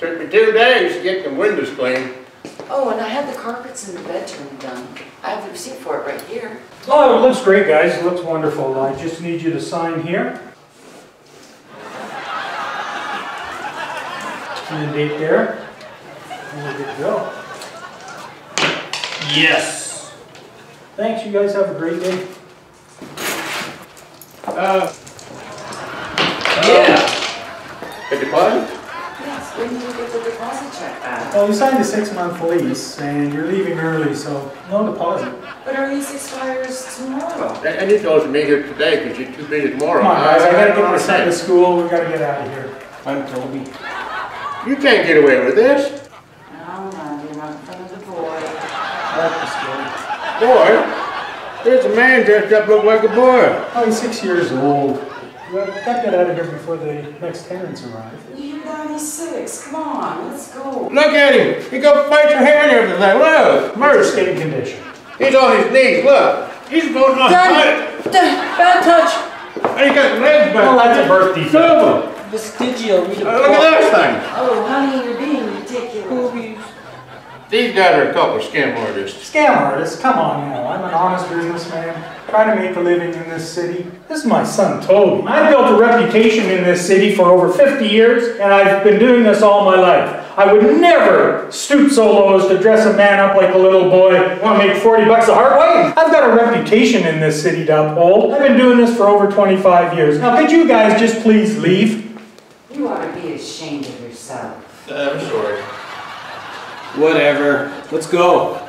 Took me two days to get the windows clean. Oh, and I had the carpets in the bedroom done. I have the receipt for it right here. Oh, it looks great, guys. It looks wonderful. I just need you to sign here. And the date there. And we're good to go. Yes. Thanks, you guys have a great day. Uh, Yeah. the deposit? Yes, when did you get the deposit check back? Well, we signed a six-month lease, and you're leaving early, so no deposit. But our lease expires tomorrow. I I need those to be here today because you're too busy tomorrow. Come on, guys, I gotta don't get my son to school, We've gotta get out of here. I'm Toby. You can't get away with this. No, no, you're not in front of the boy. Boy, there's a man dressed up look like a boy. Oh, he's six years old. We gotta get out of here before the next tenants arrive. You're 96, come on, let's go. Look at him. He got facial hair and everything. Look, It's a mercy. skating condition. He's on his knees. Look. He's going on Dad! his Dad, bad touch! And he got his legs back. Oh, that's a birth defect. Silver. Vestigial, read Uh, Look at this thing. Oh, honey, you're being ridiculous. Boobies. These guys are a couple of scam artists. Scam artists? come on now. I'm an honest businessman, trying to make a living in this city. This is my son Toby. I've built a reputation in this city for over 50 years, and I've been doing this all my life. I would never stoop so low as to dress a man up like a little boy, want to make 40 bucks a heart. way? I've got a reputation in this city to uphold. I've been doing this for over 25 years. Now, could you guys just please leave? You ought to be ashamed of yourself. Uh, I'm sorry. Whatever. Let's go.